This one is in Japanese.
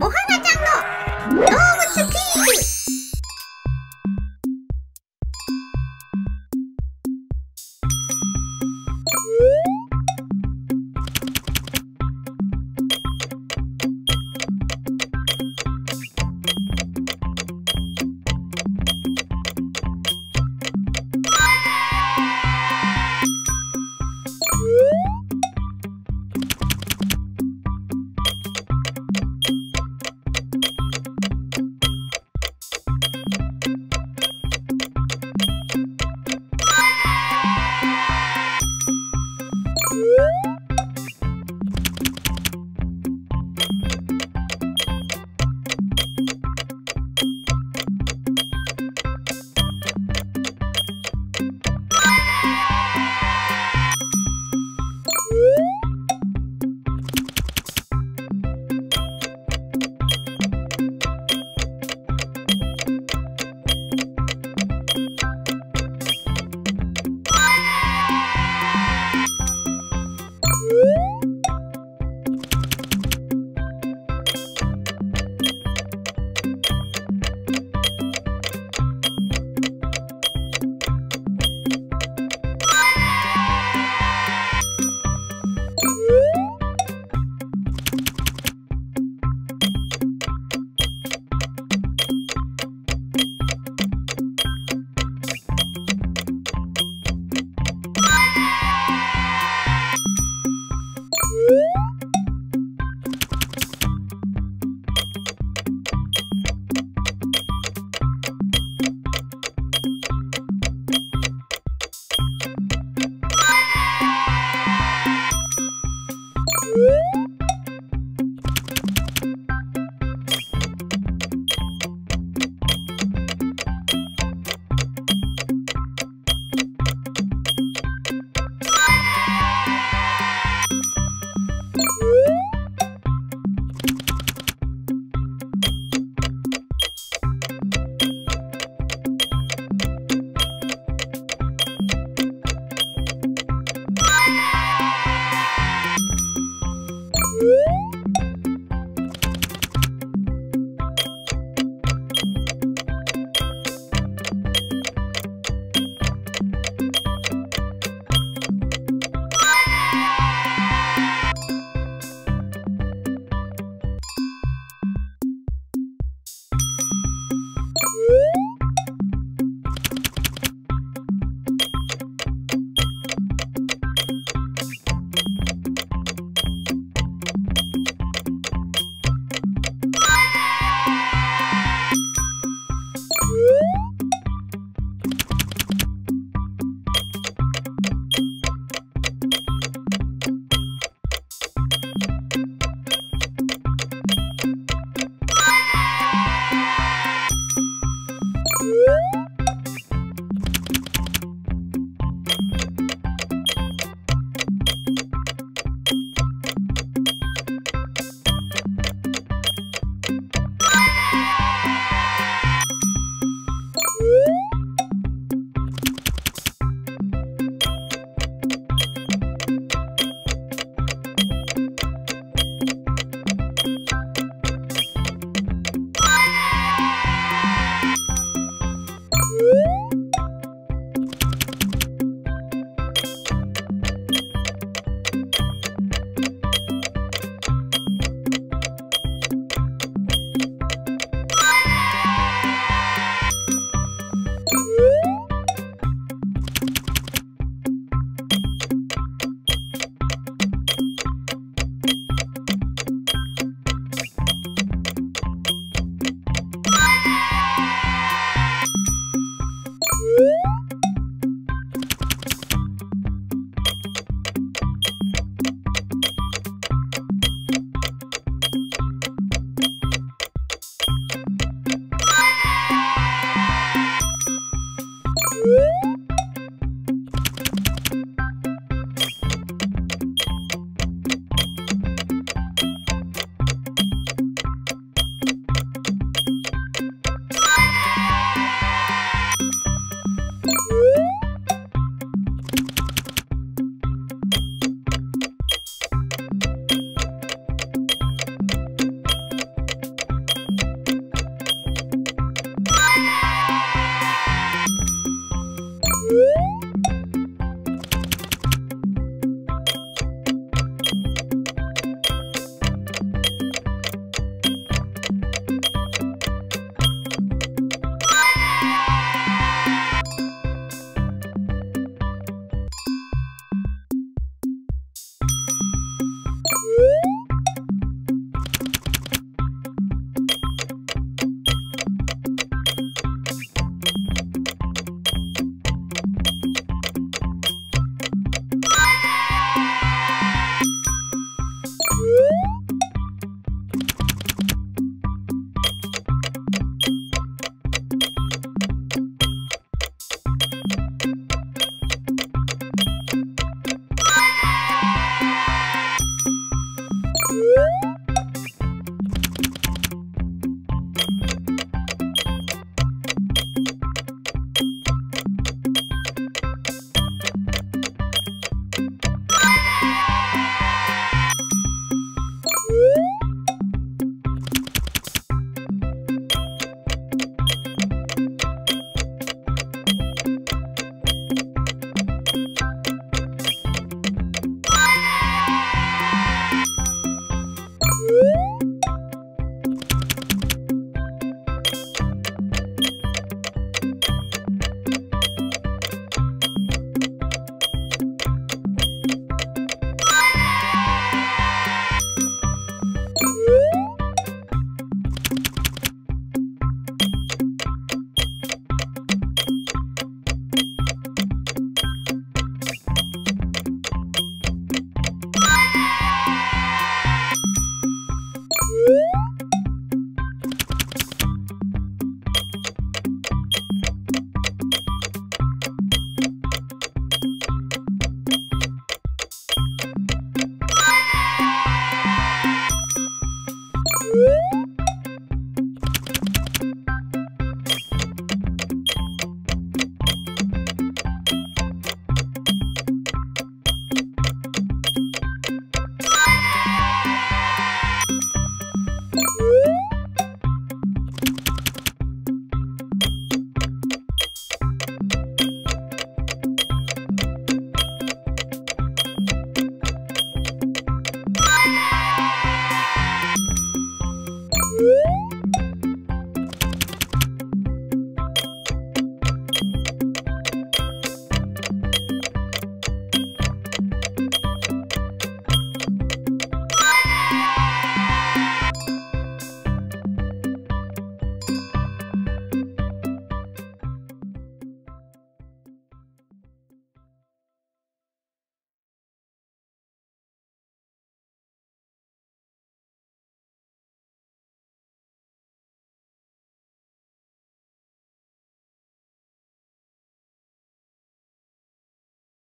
お花ちゃんの